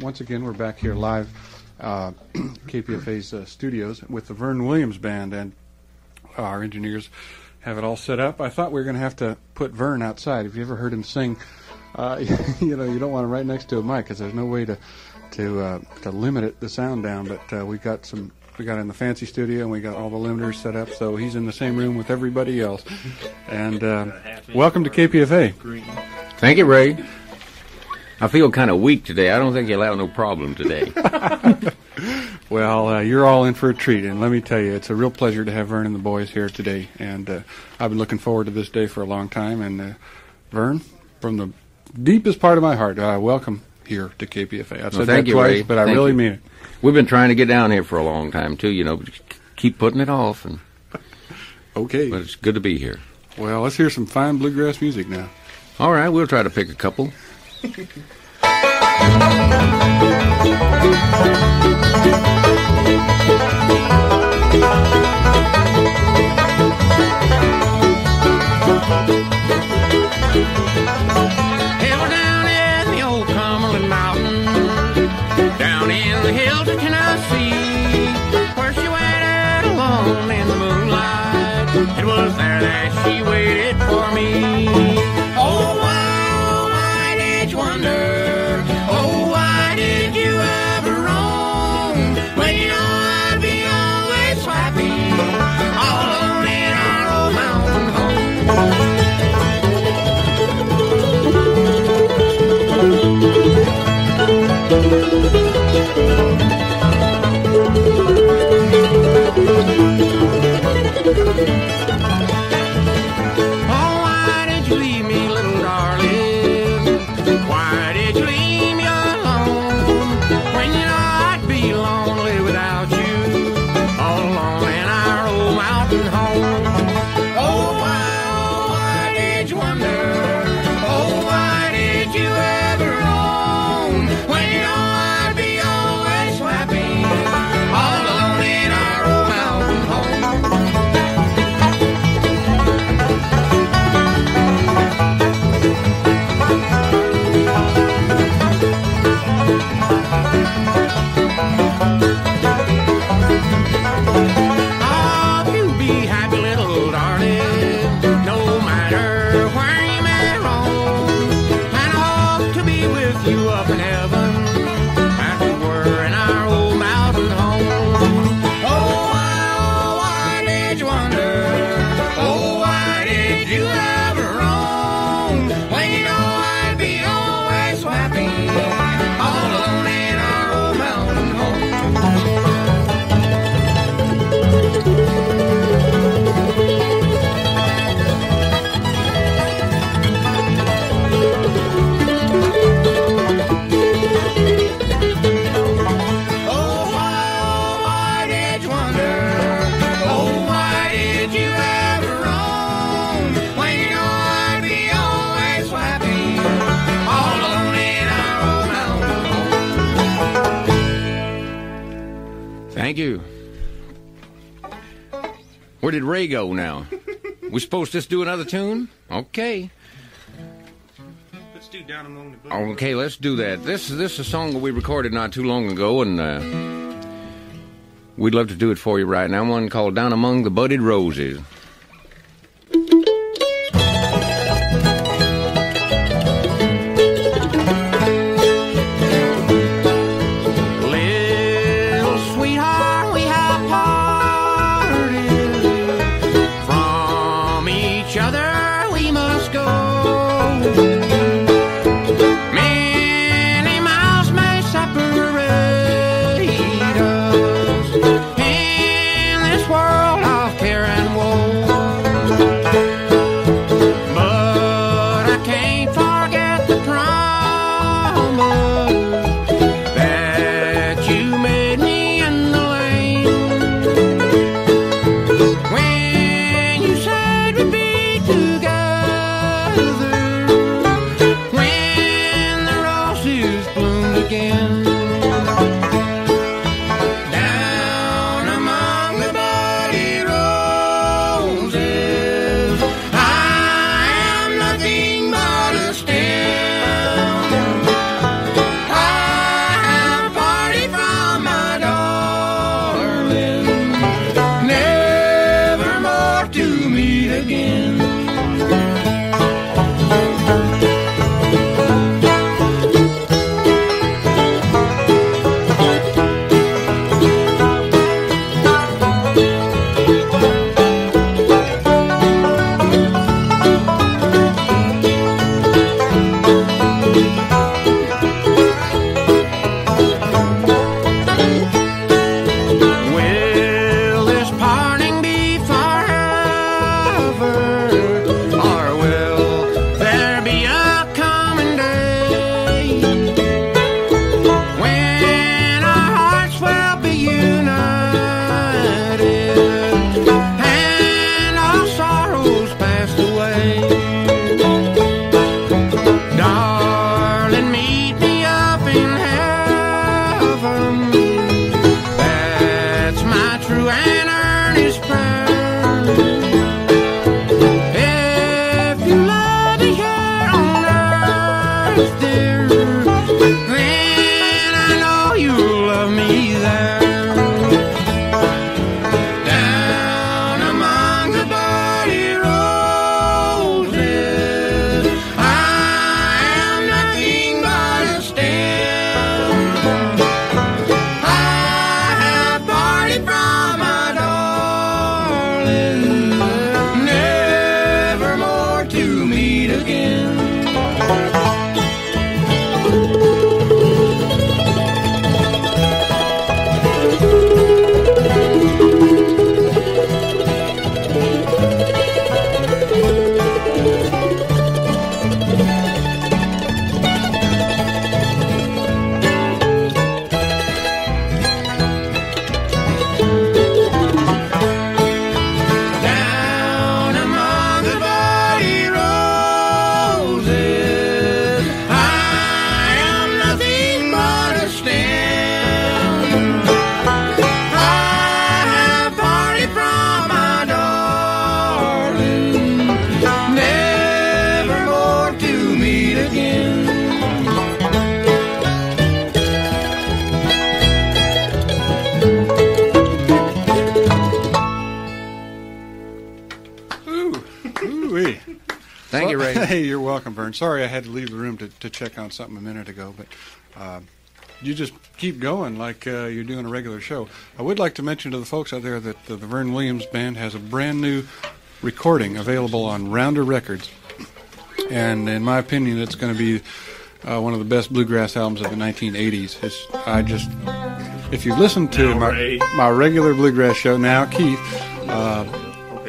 once again, we're back here live, uh, KPFA's uh, studios with the Vern Williams Band, and our engineers have it all set up. I thought we were going to have to put Vern outside. Have you ever heard him sing? Uh, you know, you don't want him right next to a mic because there's no way to to uh, to limit it, the sound down. But uh, we got some. We got in the fancy studio and we got all the limiters set up, so he's in the same room with everybody else. And uh, welcome to KPFA. Thank you, Ray. I feel kind of weak today. I don't think you'll have no problem today. Well, uh, you're all in for a treat, and let me tell you, it's a real pleasure to have Vern and the boys here today. And uh, I've been looking forward to this day for a long time. And uh, Vern, from the deepest part of my heart, uh, welcome here to KPFA. I've said thank that you, twice, Ray. but I Thank really you. mean it. We've been trying to get down here for a long time too, you know, but keep putting it off, and Okay. but it's good to be here. Well, let's hear some fine bluegrass music now. All right, we'll try to pick a couple. It was there that she waited Oh, Where did Ray go now? we supposed to just do another tune? Okay. Let's do down among the Okay, let's do that. This this is a song that we recorded not too long ago, and uh, we'd love to do it for you right now. One called "Down Among the Budded Roses." On something a minute ago, but uh, you just keep going like uh, you're doing a regular show. I would like to mention to the folks out there that the, the Vern Williams Band has a brand new recording available on Rounder Records, and in my opinion, it's going to be uh, one of the best bluegrass albums of the 1980s. It's, I just, if you listen to Now, my, my regular bluegrass show now, Keith, uh,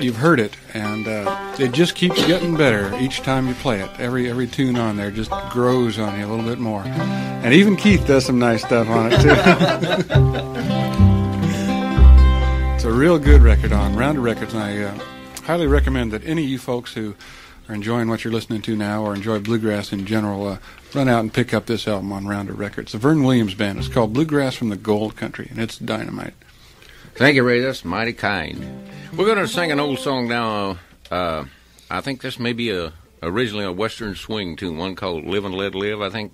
you've heard it, and uh, it just keeps getting better each time you play it. Every every tune on there just grows on you a little bit more, and even Keith does some nice stuff on it too. it's a real good record on Rounder Records, and I uh, highly recommend that any of you folks who are enjoying what you're listening to now or enjoy bluegrass in general, uh, run out and pick up this album on Rounder Records. The Vern Williams Band. It's called Bluegrass from the Gold Country, and it's dynamite. Thank you, Ray. That's mighty kind. We're going to sing an old song now. Uh, I think this may be a originally a Western swing tune, one called "Live and Let Live." I think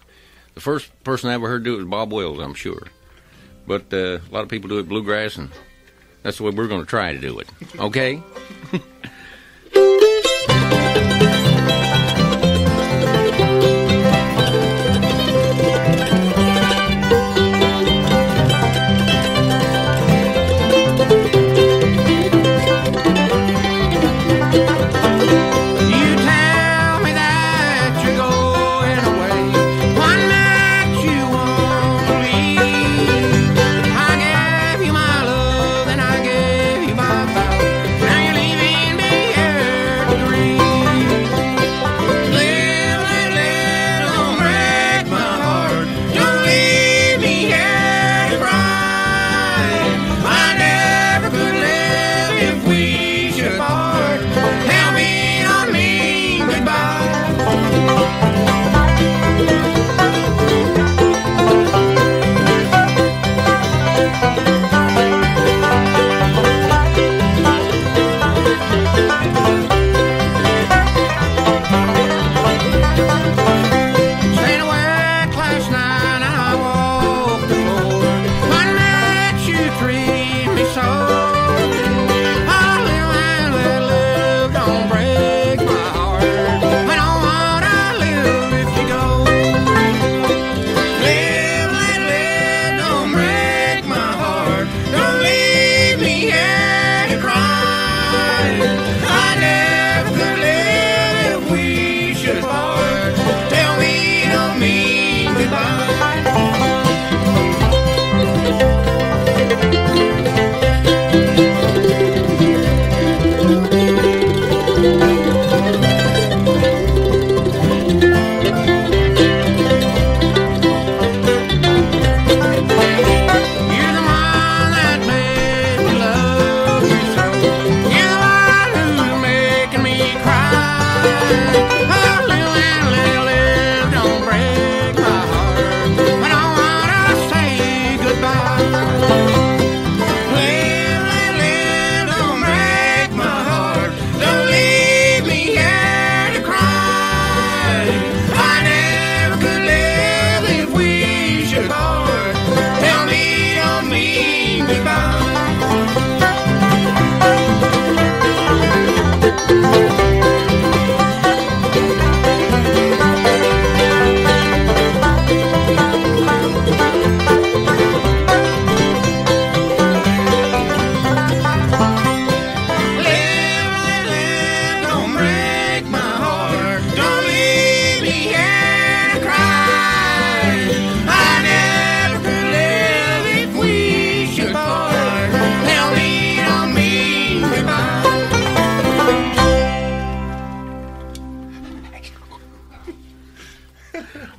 the first person I ever heard do it was Bob Wills. I'm sure, but uh, a lot of people do it bluegrass, and that's the way we're going to try to do it. Okay.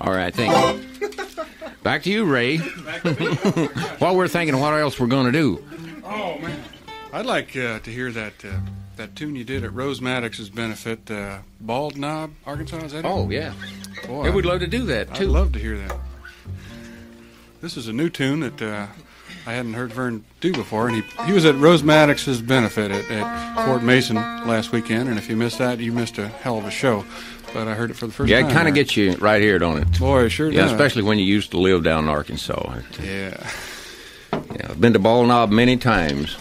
All right. Thank you. Back to you, Ray. While we're thinking what else we're going to do. Oh man, I'd like uh, to hear that uh, that tune you did at Rose Maddox's benefit, uh, Bald Knob, Arkansas. Is that it? Oh yeah. boy, Yeah, we'd love to do that too. I'd love to hear that. This is a new tune that uh, I hadn't heard Vern do before, and he he was at Rose Maddox's benefit at, at Fort Mason last weekend. And if you missed that, you missed a hell of a show. But I heard it for the first yeah, time. it kind of gets you right here, don't it? boy, it sure Yeah, does. especially when you used to live down in Arkansas. yeah. Yeah, I've been to Bald Knob many times.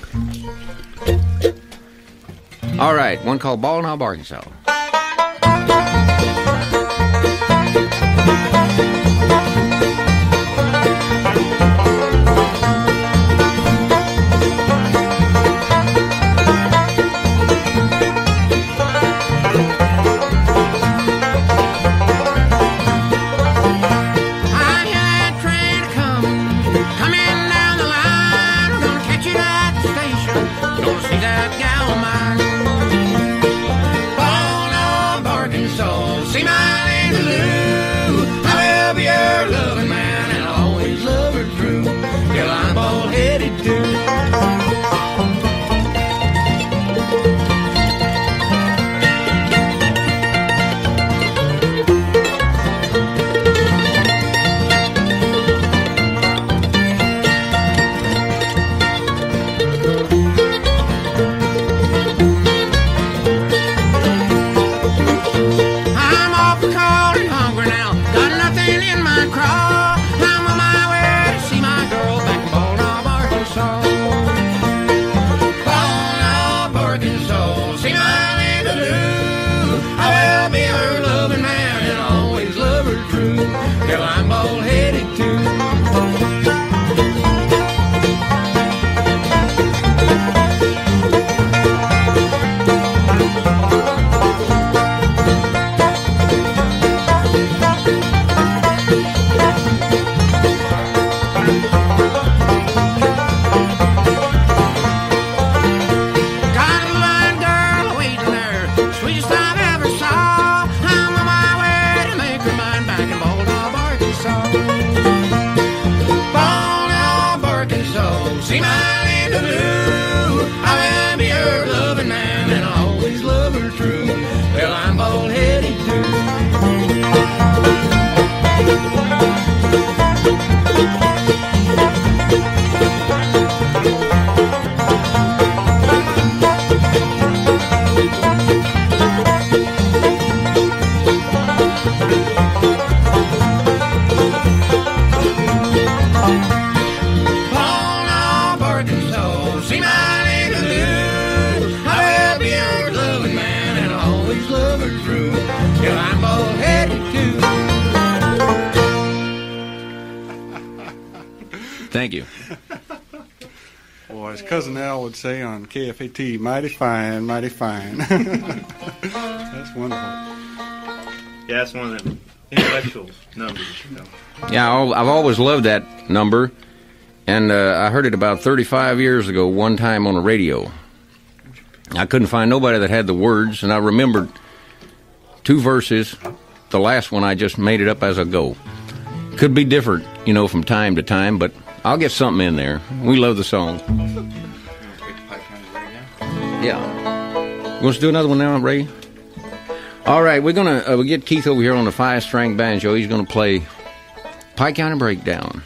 All right, one called Bald Knob, Arkansas. KFAT, mighty fine, mighty fine. That's wonderful. Yeah, that's one of the intellectual numbers. You know. Yeah, I'll- I've always loved that number, and uh, I heard it about 35 years ago, one time on the radio. I couldn't find nobody that had the words, and I remembered two verses. The last one I just made it up as I go. Could be different, you know, from time to time, but I'll get something in there. We love the song. Yeah. Us to do another one now, Ray? All right, we're gonna uh, we get Keith over here on the five string banjo. He's gonna play Pike County Breakdown.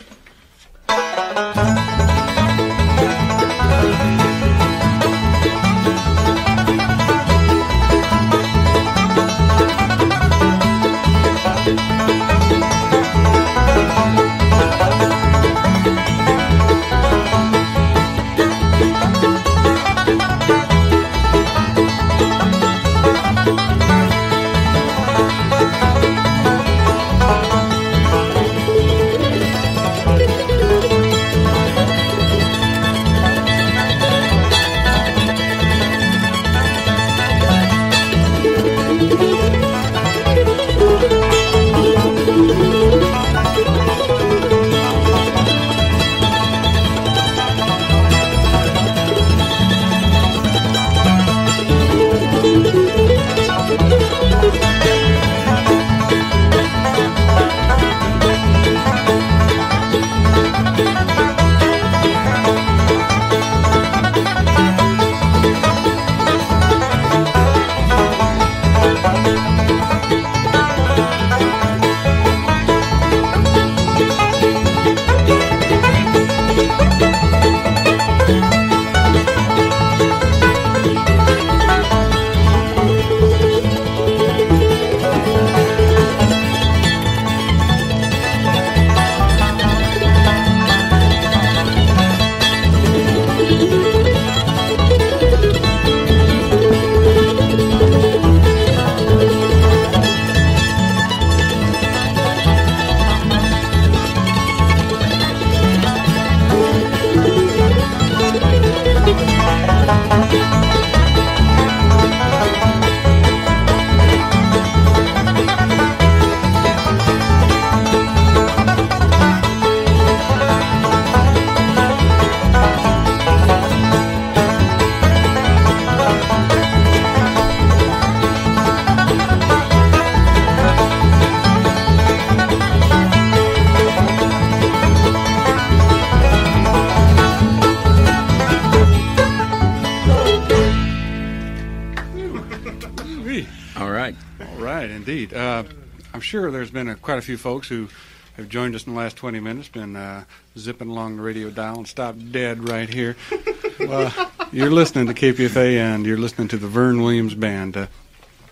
Sure there's been a, quite a few folks who have joined us in the last 20 minutes, been uh, zipping along the radio dial and stopped dead right here. well, you're listening to KPFA and you're listening to the Vern Williams Band. Uh,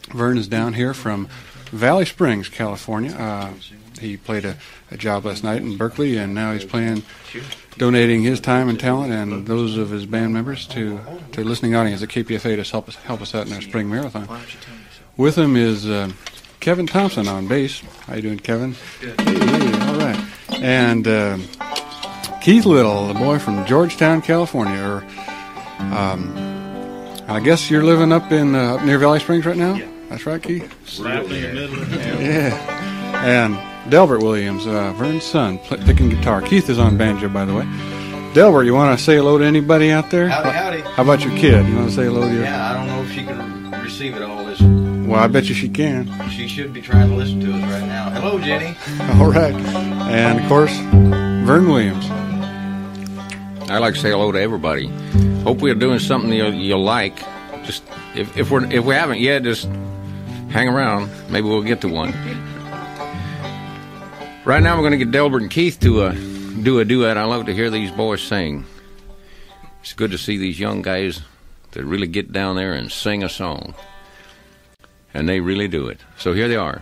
Vern is down here from Valley Springs, California. Uh, he played a, a job last night in Berkeley, and now he's playing, donating his time and talent and those of his band members to to the listening audience at KPFA to help us help us out in our spring marathon. With him is uh, Kevin Thompson on bass. How you doing, Kevin? Good. Hey, all right. And uh, Keith Little, the boy from Georgetown, California. Or, um, I guess you're living up in uh, up near Valley Springs right now. Yeah. That's right, Keith. Slap in the middle. Yeah. And Delbert Williams, uh, Vern's son, pl- picking guitar. Keith is on banjo, by the way. Delbert, you want to say hello to anybody out there? Howdy, howdy. How about your kid? You want to say hello to your? Yeah, I don't know if she can receive it all this. Well, I bet you she can. She should be trying to listen to us right now. Hello, Jenny. All right. And of course, Vern Williams. I like to say hello to everybody. Hope we're doing something you'll, you'll like. Just if, if we're if we haven't yet, just hang around. Maybe we'll get to one. Right now, we're going to get Delbert and Keith to uh, do a duet. I love to hear these boys sing. It's good to see these young guys that really get down there and sing a song, and they really do it. So here they are.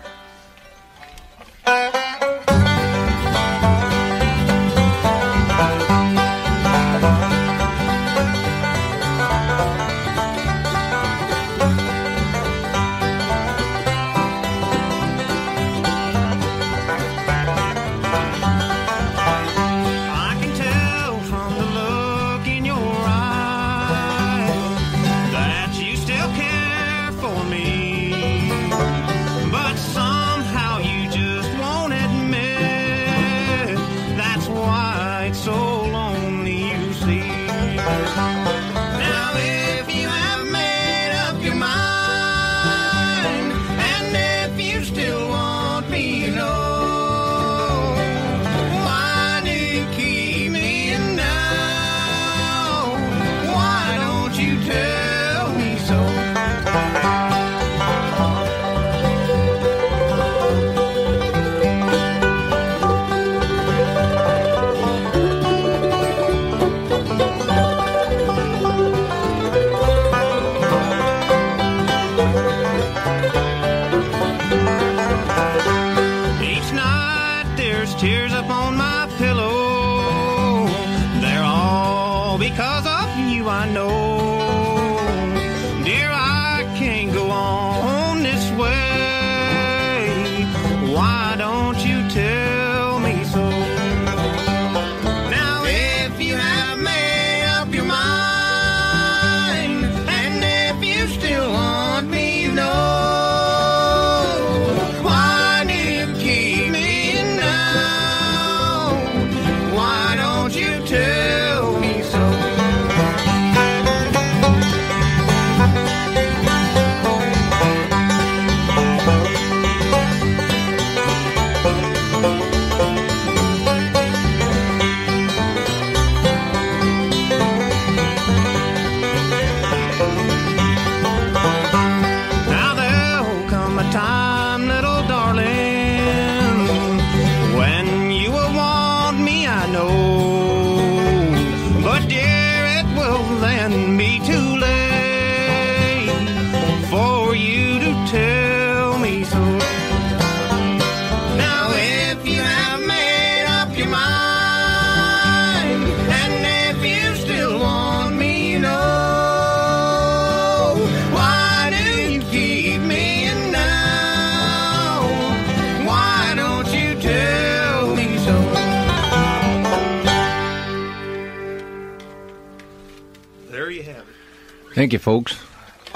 Thank you, folks.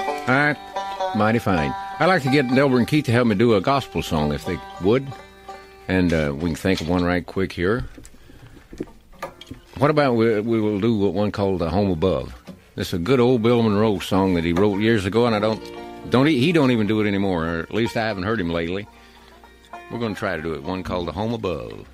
All right, mighty fine. I'd like to get Delbert and Keith to help me do a gospel song, if they would. And uh, we can think of one right quick here. What about we, we will do one called "The Home Above"? This is a good old Bill Monroe song that he wrote years ago, and I don't don't he, he don't even do it anymore. Or at least I haven't heard him lately. We're going to try to do it. One called "The Home Above."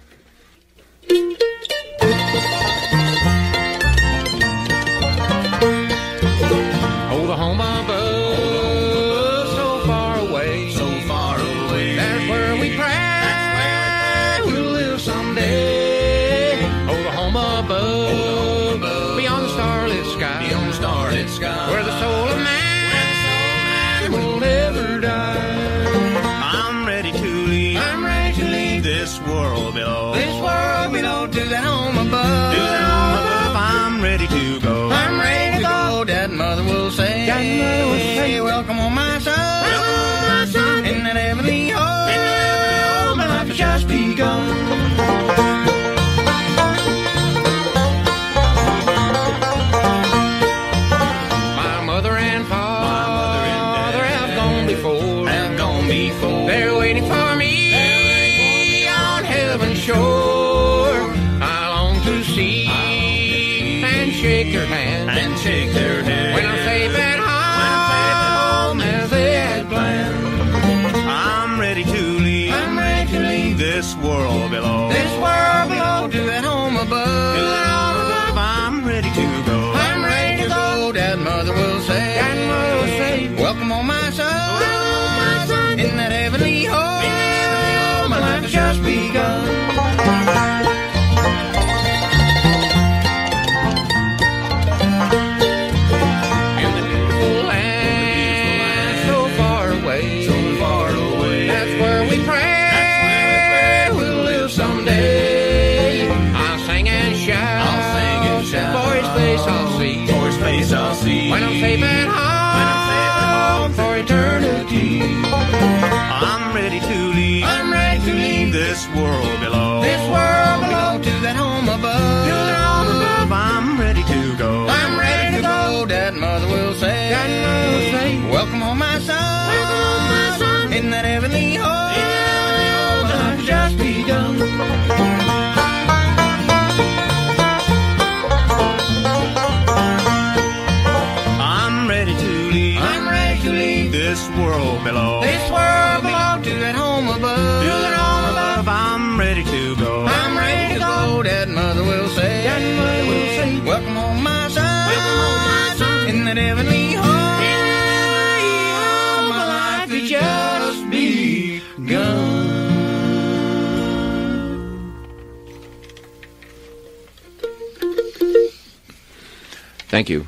Thank you.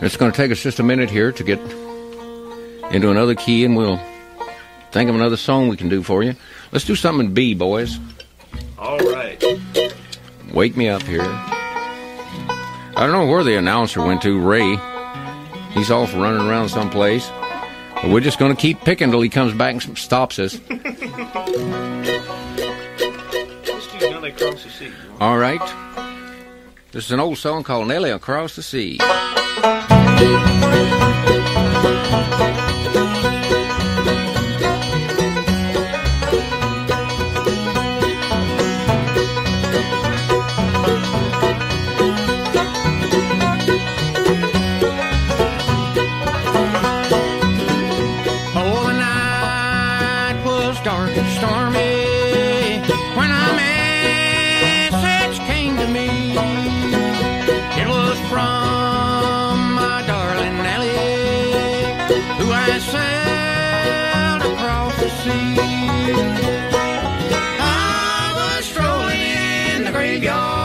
It's going to take us just a minute here to get into another key, and we'll think of another song we can do for you. Let's do something in B, boys. All right. Wake me up here. I don't know where the announcer went to, Ray. He's off running around someplace. But we're just going to keep picking till he comes back and stops us. All right. This is an old song called "Nellie Across the Sea. I was strolling in the graveyard.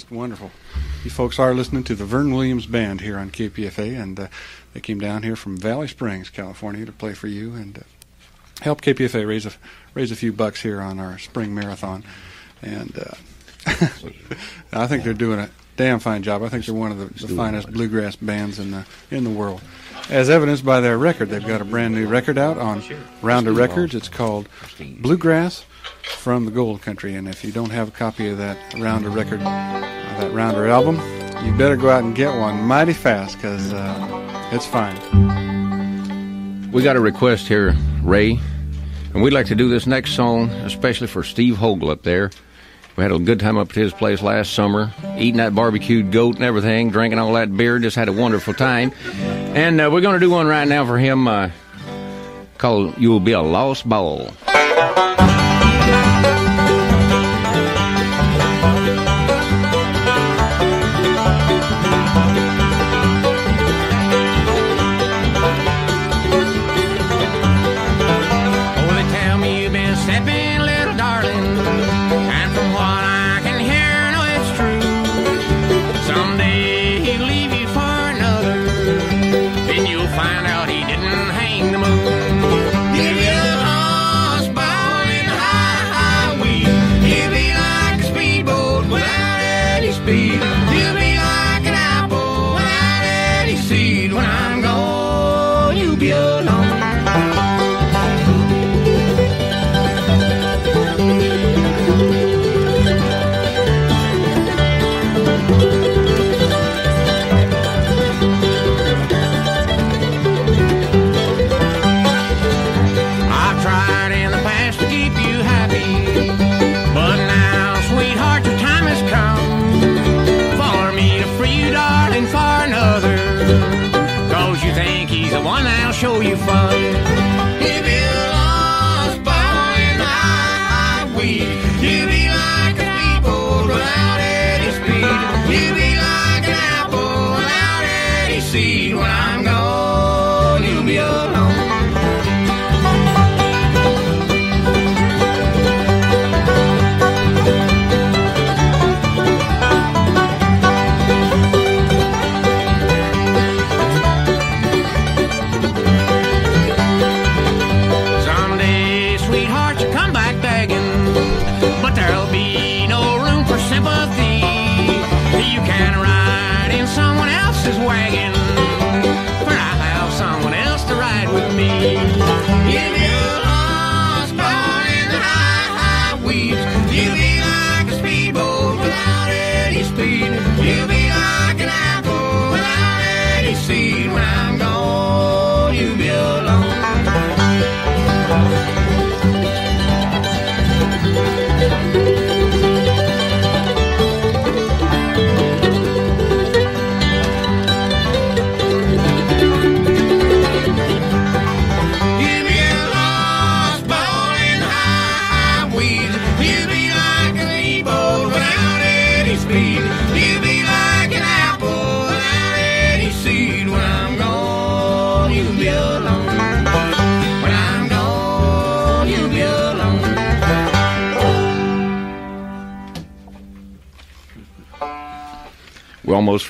Just wonderful. You folks are listening to the Vern Williams Band here on KPFA, and uh, they came down here from Valley Springs, California, to play for you and uh, help KPFA raise a raise a few bucks here on our spring marathon. And uh, I think they're doing a damn fine job. I think they're one of the, the finest bluegrass bands in the in the world, as evidenced by their record. They've got a brand new record out on Rounder Records. It's called Bluegrass from the Gold Country. And if you don't have a copy of that Rounder record, that Rounder album, you better go out and get one mighty fast because uh, it's fine. We got a request here, Ray, and we'd like to do this next song, especially for Steve Hogle up there. We had a good time up at his place last summer, eating that barbecued goat and everything, drinking all that beer, just had a wonderful time. And uh, we're going to do one right now for him uh, called You'll Be a Lost Ball.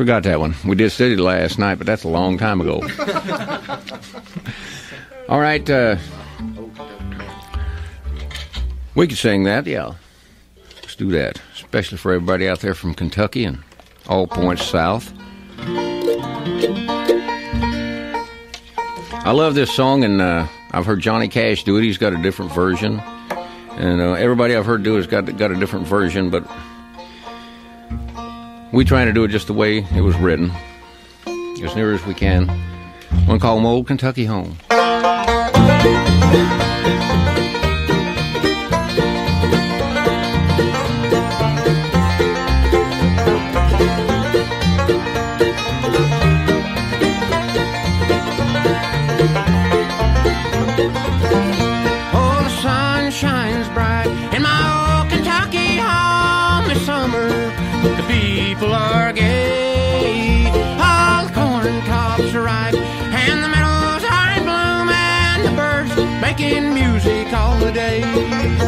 Forgot that one. We did study it last night, but that's a long time ago. All right. Uh, we could sing that, yeah. Let's do that, especially for everybody out there from Kentucky and all points south. I love this song, and uh, I've heard Johnny Cash do it. He's got a different version, and uh, everybody I've heard do it has got got a different version, but we trying to do it just the way it was written, as near as we can. One call 'em Old Kentucky Home.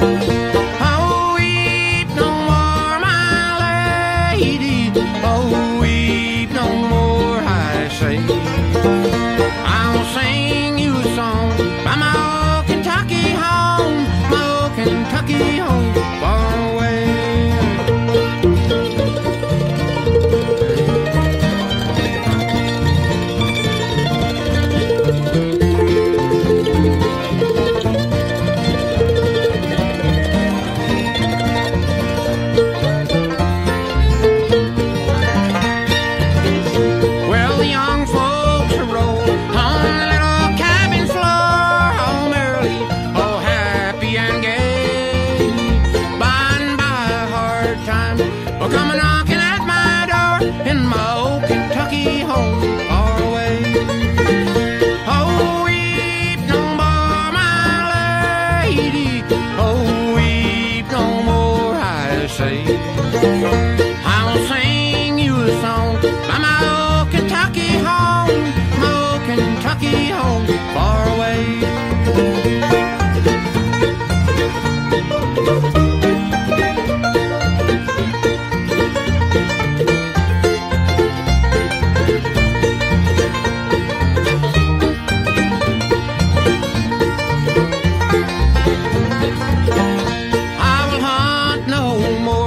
Oh,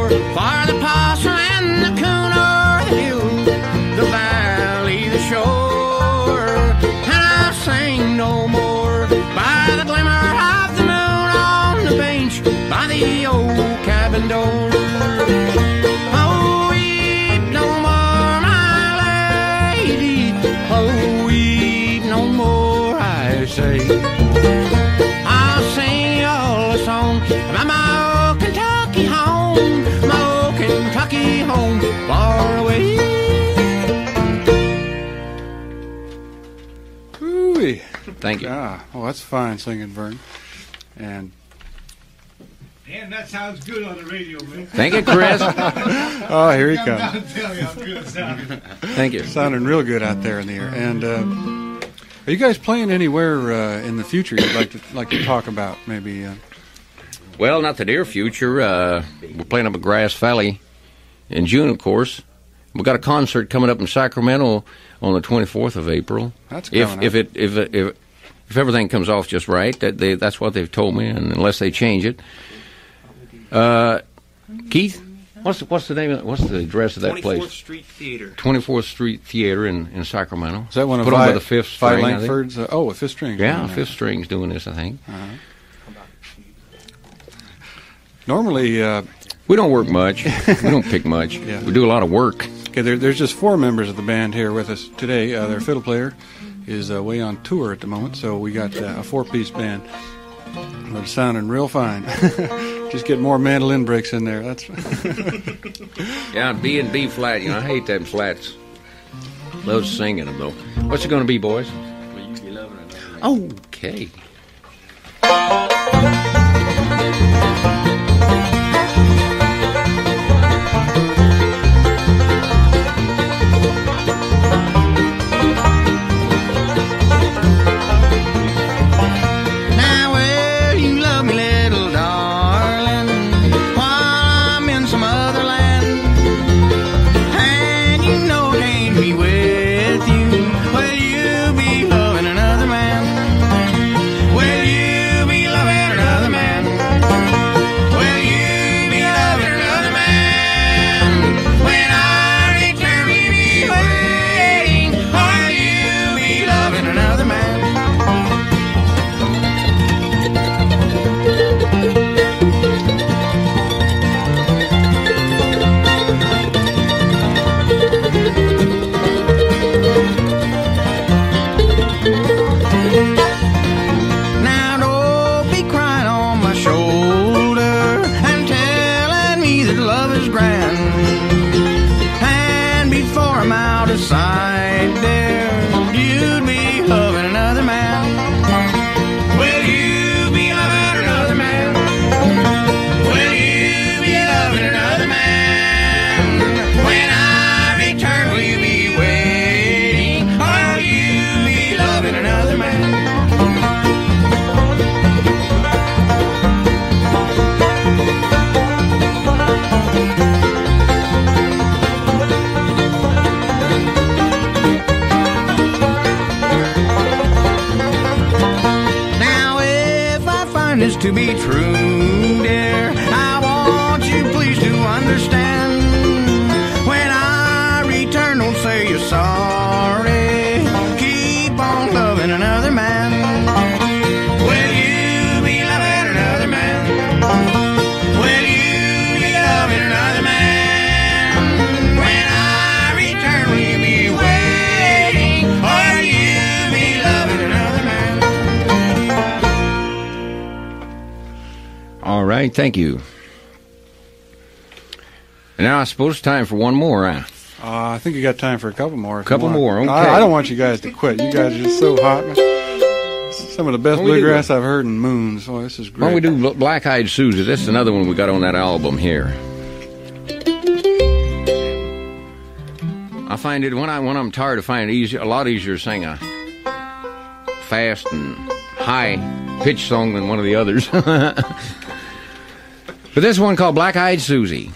for the Ooh-wee. Thank you. Ah, well, that's fine singing, Vern. And Man, that sounds good on the radio, man. Thank you, Chris. oh, here he comes. down and tell you how good it sounded. Thank you. Sounding real good out there in the air. And uh, are you guys playing anywhere uh, in the future you'd like to like to talk about? Maybe. Uh, Well, not the near future. Uh, we're playing up at Grass Valley in June, of course. We got a concert coming up in Sacramento on the 24th of April. That's if coming if up. it if it- if if everything comes off just right, that they that's what they've told me, and unless they change it. Uh, Keith, what's the, what's the name? Of, what's the address of that 24th place? Street Theater. 24th Street Theater in, in Sacramento. is that one of Put on by the fifth Vi string, Langford's? Uh, oh, a fifth string. Yeah, fifth string's doing this, I think. Normally, uh, We don't work much. we don't pick much. Yeah. We do a lot of work. okay, there, there's just four members of the band here with us today. Uh, their fiddle player is uh, way on tour at the moment, so we got uh, a four-piece band. But it's sounding real fine. just get more mandolin breaks in there. That's Yeah, B and B flat. You know, I hate them flats. Love singing them though. What's it going to be, boys? Okay. Right, thank you. And now I suppose it's time for one more. Huh? Uh, I think you got time for a couple more. you Couple more, okay. I, I don't want you guys to quit. You guys are just so hot. Some of the best Well, we do bluegrass I've heard in moons. Oh, this is great. Why don't we do Black Eyed Susie? This is another one we got on that album here. I find it when I when I'm tired, I find it easy, a lot easier to sing a fast and high pitch song than one of the others. but this one called Black Eyed Susie.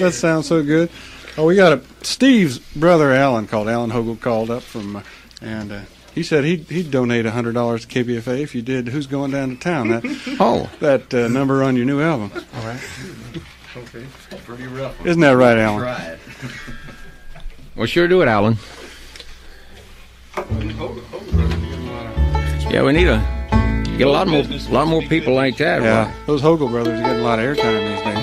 That sounds so good. Oh, we got a Steve's brother Alan called Alan Hogle called up from, uh, and uh, he said he'd he'd donate a hundred dollars to KPFA if you did. Who's going down to town? That Oh, that uh, number on your new album. All right. Okay. Pretty rough. Isn't that right, Alan? Try it. well, sure do it, Alan. Yeah, we need a get a lot more, a lot more people like that. Yeah, those Hogle brothers are getting a lot of airtime these days.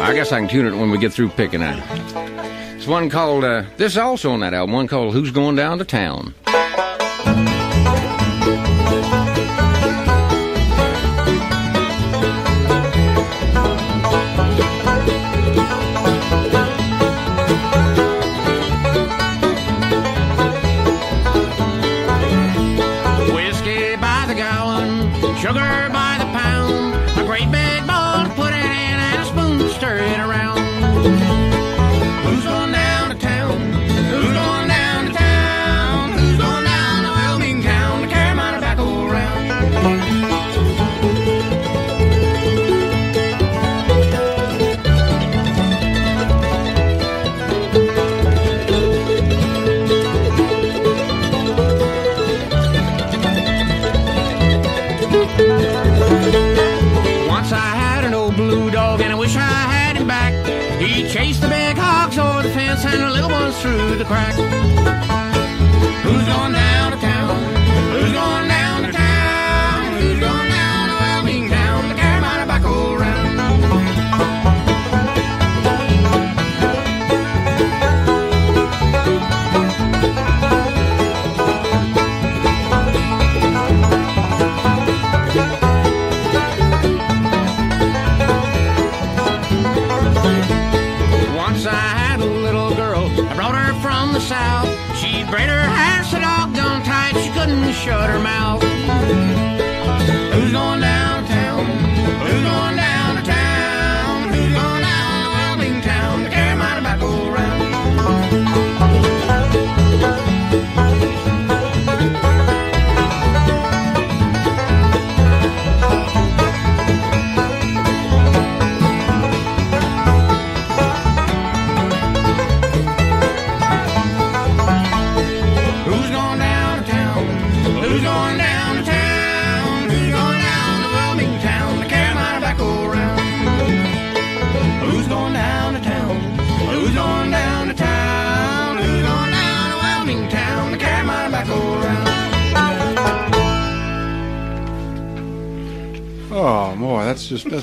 I guess I can tune it when we get through picking out. It's one called, uh, this is also on that album, one called Who's Going Down to Town.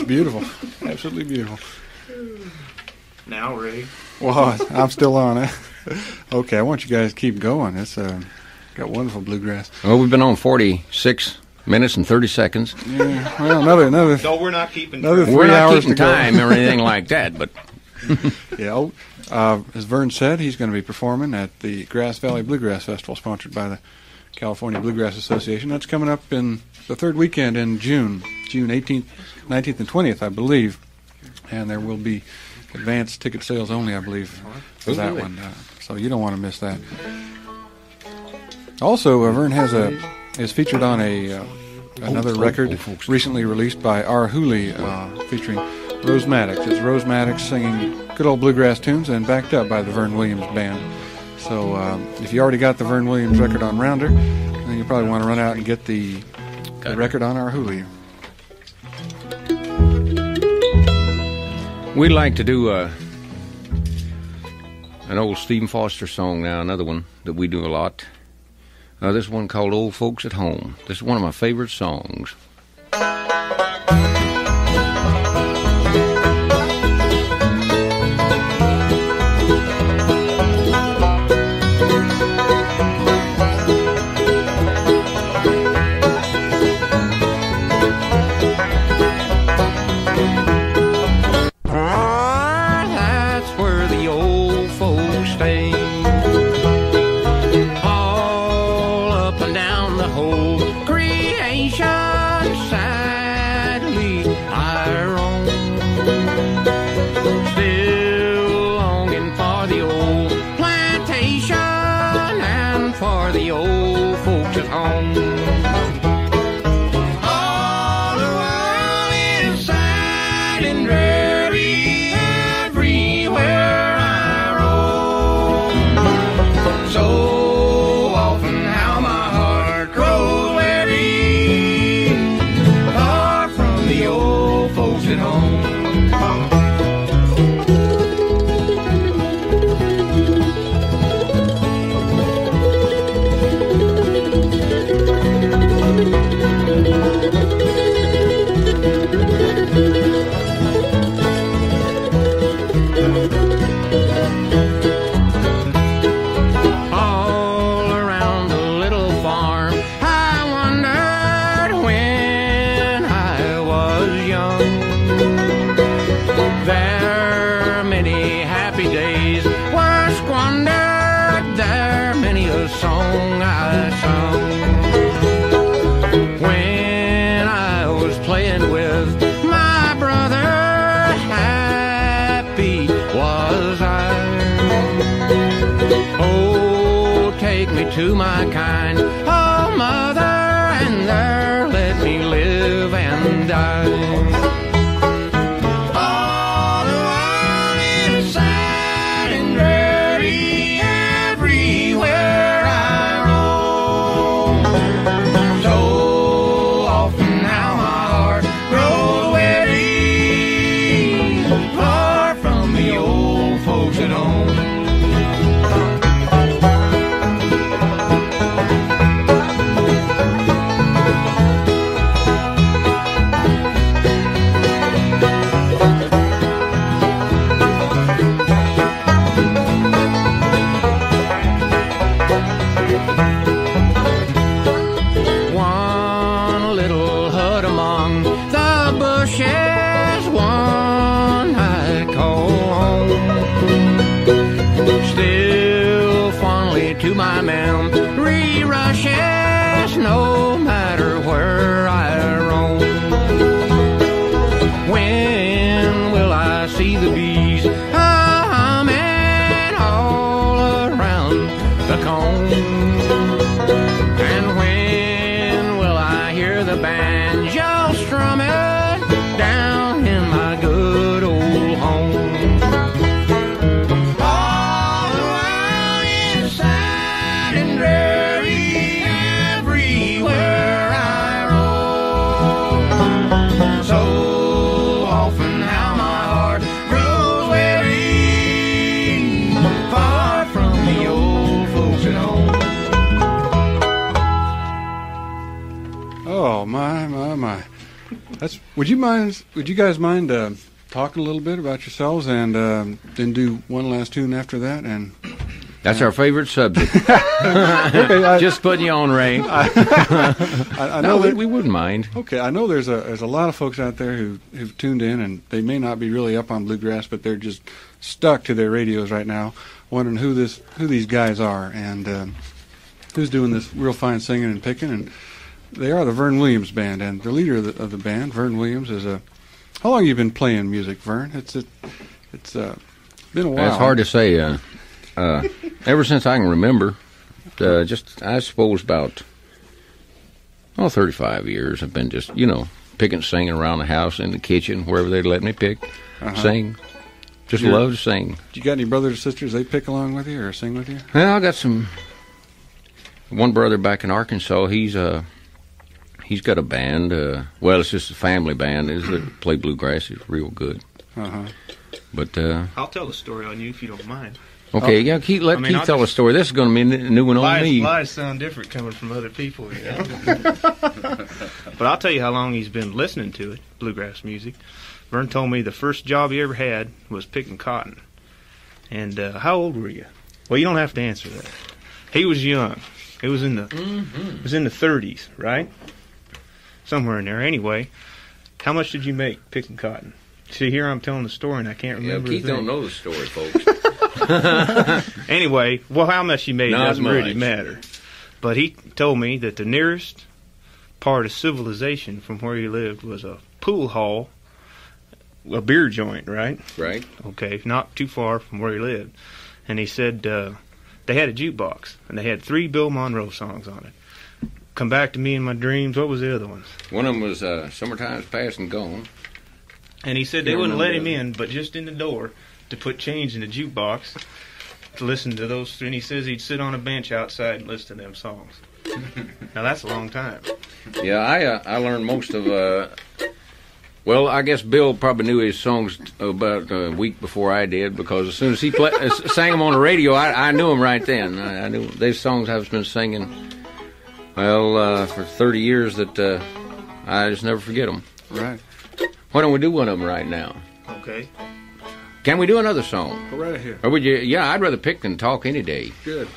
Beautiful, absolutely beautiful. Now, Ray. Well, I'm still on it. Okay, I want you guys to keep going. It's uh, got wonderful bluegrass. Well, we've been on 46 minutes and 30 seconds. Yeah, well, another another No, we're not keeping Another track. We're Three not hours keeping time or anything like that, but Yeah, oh, uh, as Vern said, he's going to be performing at the Grass Valley Bluegrass Festival, sponsored by the California Bluegrass Association. That's coming up in the third weekend in June, June 18th, 19th, and 20th, I believe. And there will be advanced ticket sales only, I believe, for that one. Uh, so you don't want to miss that. Also, uh, Vern has a is featured on a uh, another oh, record oh, recently released by Arhoolie, uh, featuring Rose Maddox. It's Rose Maddox singing good old bluegrass tunes and backed up by the Vern Williams Band. So um, if you already got the Vern Williams record on Rounder, then you probably want to run out and get the, the record on Arhoolie. we'd like to do uh, an old Stephen Foster song now, another one that we do a lot. Uh, this one called Old Folks at Home. This is one of my favorite songs. To my kind Would you mind? Would you guys mind uh, talking a little bit about yourselves and um, then do one last tune after that? And That's our favorite subject. okay, I, Just putting you on, Ray. I, I know No, we, that. we wouldn't mind. Okay, I know there's a there's a lot of folks out there who who've tuned in and they may not be really up on bluegrass, but they're just stuck to their radios right now, wondering who this who these guys are and um, who's doing this real fine singing and picking. And they are the Vern Williams band, and the leader of the, of the band, Vern Williams, is a. How long you been playing music, Vern? It's a, it's uh, been a while. It's hard to say. Uh, uh, ever since I can remember, uh, just I suppose about oh, 35 years. I've been just you know picking, singing around the house, in the kitchen, wherever they let me pick, Uh-huh. sing. Just You're- love to sing. You got any brothers or sisters? They pick along with you or sing with you? Well, I got some. One brother back in Arkansas. He's uh he's got a band. Uh, well, it's just a family band. Is that play bluegrass? It's real good. Uh huh. But uh, I'll tell the story on you if you don't mind. okay, yeah. Keith, let I mean, Keith I'll tell a story. This is going to be a new one on Lies, me. lies sound different coming from other people, you know. but I'll tell you how long he's been listening to it, bluegrass music. Vern told me the first job he ever had was picking cotton. And uh, how old were you? Well, you don't have to answer that. He was young. It was in the it was in the 30s, right? Somewhere in there. Anyway, how much did you make picking cotton? See, here I'm telling the story and I can't Yeah, remember. Keith don't know the story, folks. Anyway, well, how much he made Not doesn't really matter. But he told me that the nearest part of civilization from where he lived was a pool hall, a beer joint, right? right? Okay, not too far from where he lived. And he said uh, they had a jukebox, and they had three Bill Monroe songs on it. Come back to me in my dreams. What was the other ones? One of them was uh, "Summertime's Past and Gone." And he said they wouldn't let him the in, but just in the door to put change in the jukebox to listen to those three. And he says he'd sit on a bench outside and listen to them songs. now that's a long time. Yeah, I uh, I learned most of. Uh, well, I guess Bill probably knew his songs about a week before I did because as soon as he play, sang them on the radio, I, I knew them right then. I, I knew these songs I've been singing. Well, uh, for thirty years that uh, I just never forget them. Right. Why don't we do one of them right now? Okay. Can we do another song? Go right ahead. Or would you? Yeah, I'd rather pick than talk any day. Good.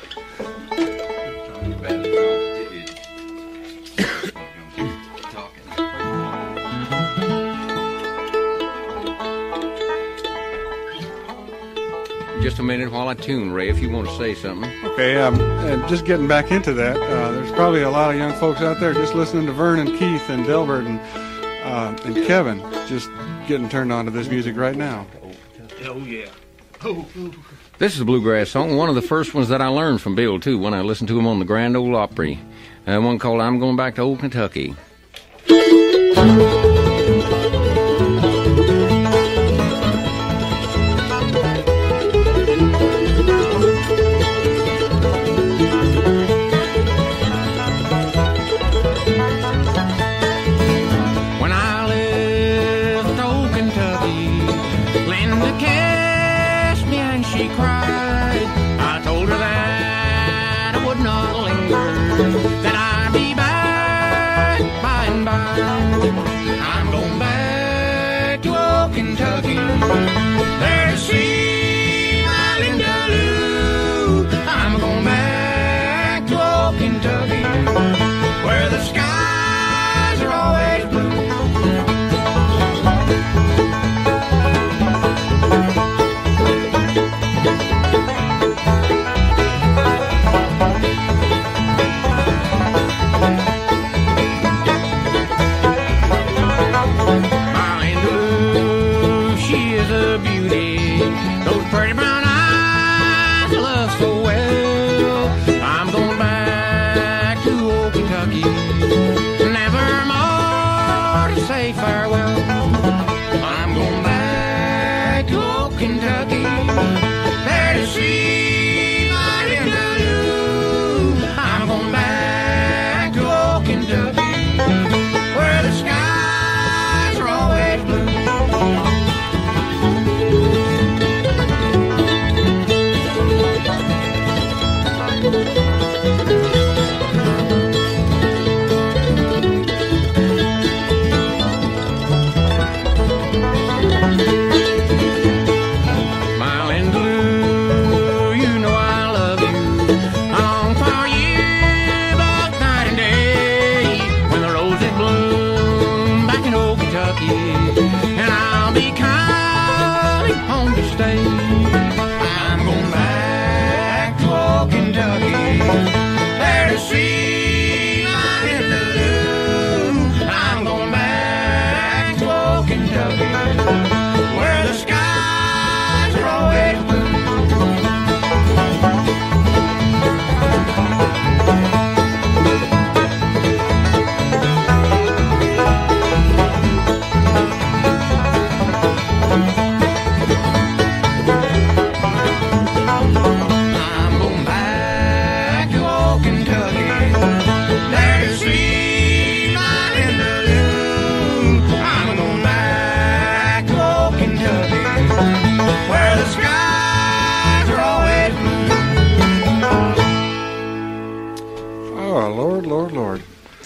A minute while I tune, Ray, if you want to say something. Okay, um, and just getting back into that, uh, there's probably a lot of young folks out there just listening to Vern and Keith and Delbert and, uh, and Kevin just getting turned on to this music right now. Oh yeah. Oh. This is a bluegrass song, one of the first ones that I learned from Bill, too, when I listened to him on the Grand Ole Opry. Uh, one called I'm Going Back to Old Kentucky.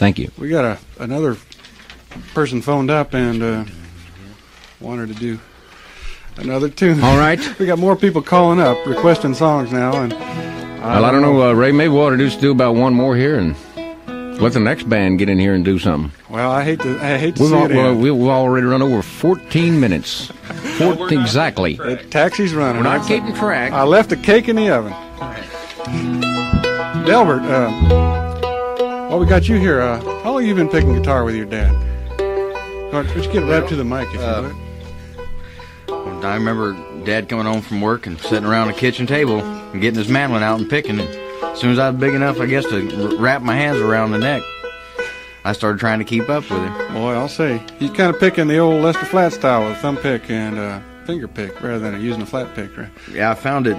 Thank you. We got a another person phoned up and uh, wanted to do another tune. All right. we got more people calling up requesting songs now, and Well, I don't know, uh, Ray. Maybe we ought to just do about one more here and let the next band get in here and do something. Well, I hate to I hate to We've, see al- it well, we've already run over 14 minutes. 14 exactly. The taxi's running. We're not keeping track. I left the cake in the oven. Delbert, uh, well, we got you here. Uh, how long you been picking guitar with your dad? Don't you get right up to the mic if Uh, you would? I remember Dad coming home from work and sitting around the kitchen table and getting his mandolin out and picking it. As soon as I was big enough, I guess, to wrap my hands around the neck, I started trying to keep up with him. Boy, I'll say he's kind of picking the old Lester Flatt style with thumb pick and uh, finger pick rather than using a flat pick. Right? Yeah, I found it.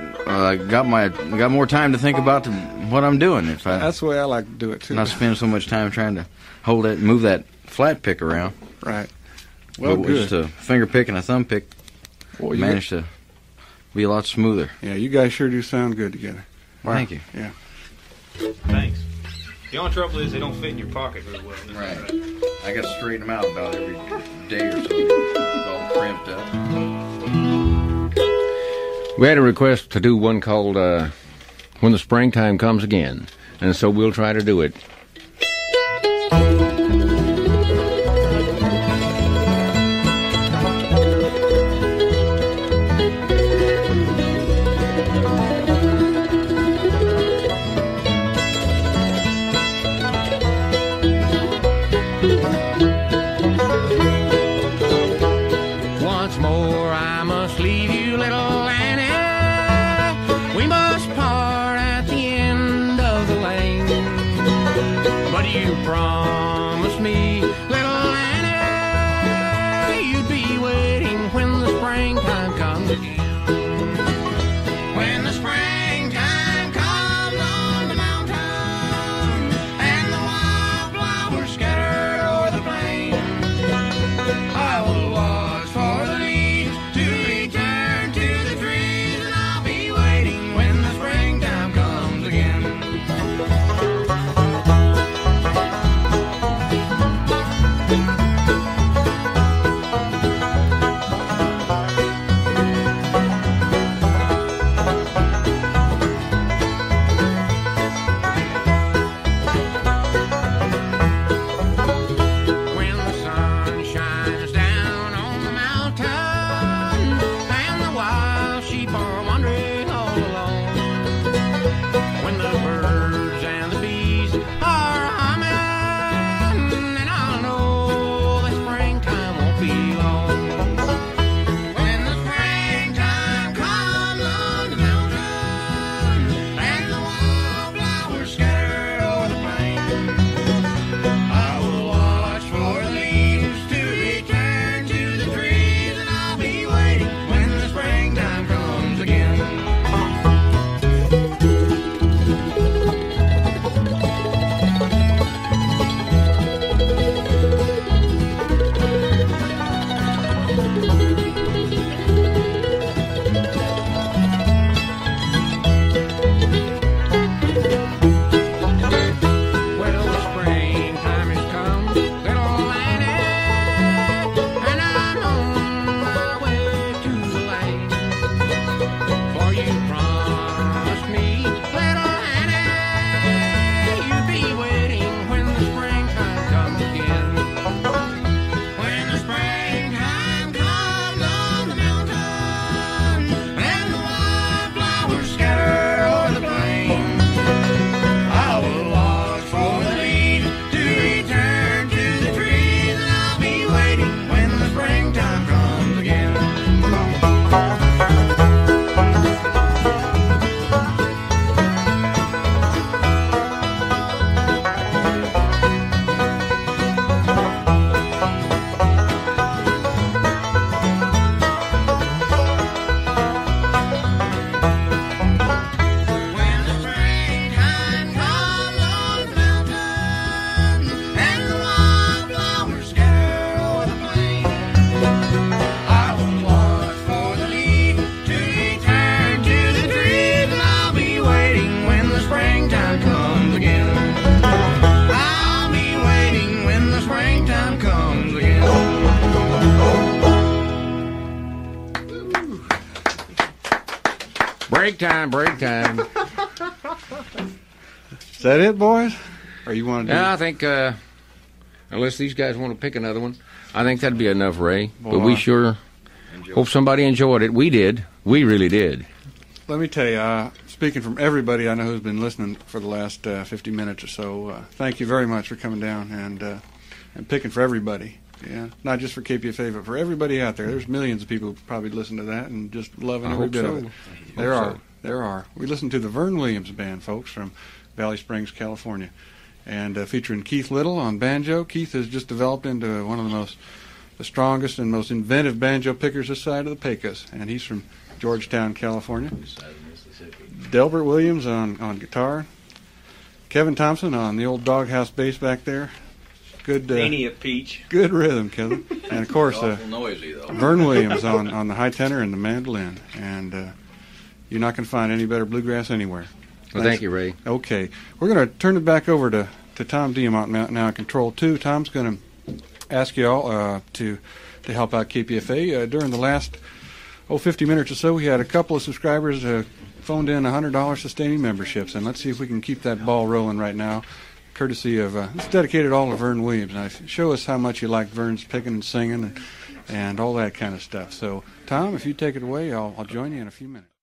Uh, got my got more time to think about the, what I'm doing if I That's the way I like to do it too. not spend so much time trying to hold it, move that flat pick around. Right. Well, But good. Just a finger pick and a thumb pick Well, you- managed to be a lot smoother. yeah, you guys sure do sound good together. Wow. Thank you. Yeah. Thanks. The only trouble is they don't fit in your pocket very well. Right. I got to straighten them out about every day or so. It's all crimped up. We had a request to do one called uh, When the Springtime Comes Again, and so we'll try to do it. Break time, break time. Is that it, boys? Or you want to? Yeah, I think uh, unless these guys want to pick another one, I think that'd be enough, Ray. But we sure hope somebody enjoyed it. We did. We really did. Let me tell you, uh, speaking from everybody I know who's been listening for the last uh, 50 minutes or so, uh, thank you very much for coming down and uh, and picking for everybody. Yeah, not just for KPFA, but for everybody out there. There's millions of people who probably listen to that and just loving I every bit so. of it. There Hope are, so. There are. We listened to the Vern Williams Band, folks, from Valley Springs, California, and uh, featuring Keith Little on banjo. Keith has just developed into one of the most, the strongest and most inventive banjo pickers this side of the Pecos, and he's from Georgetown, California. Delbert Williams on, on guitar. Kevin Thompson on the old doghouse bass back there. Good, uh, Peach. good rhythm, Kevin. And of course, uh, noisy. Vern Williams on, on the high tenor and the mandolin. And uh, you're not going to find any better bluegrass anywhere. Well, Thanks. thank you, Ray. Okay, we're going to turn it back over to, to Tom Diamant now, now in Control 2. Tom's going to ask you all uh, to, to help out KPFA. Uh, during the last oh, 50 minutes or so, we had a couple of subscribers uh, phoned in $100 sustaining memberships, and let's see if we can keep that ball rolling right now. Courtesy of, uh, it's dedicated all to Vern Williams. Now, show us how much you like Vern's picking and singing and, and all that kind of stuff. So, Tom, if you take it away, I'll, I'll join you in a few minutes.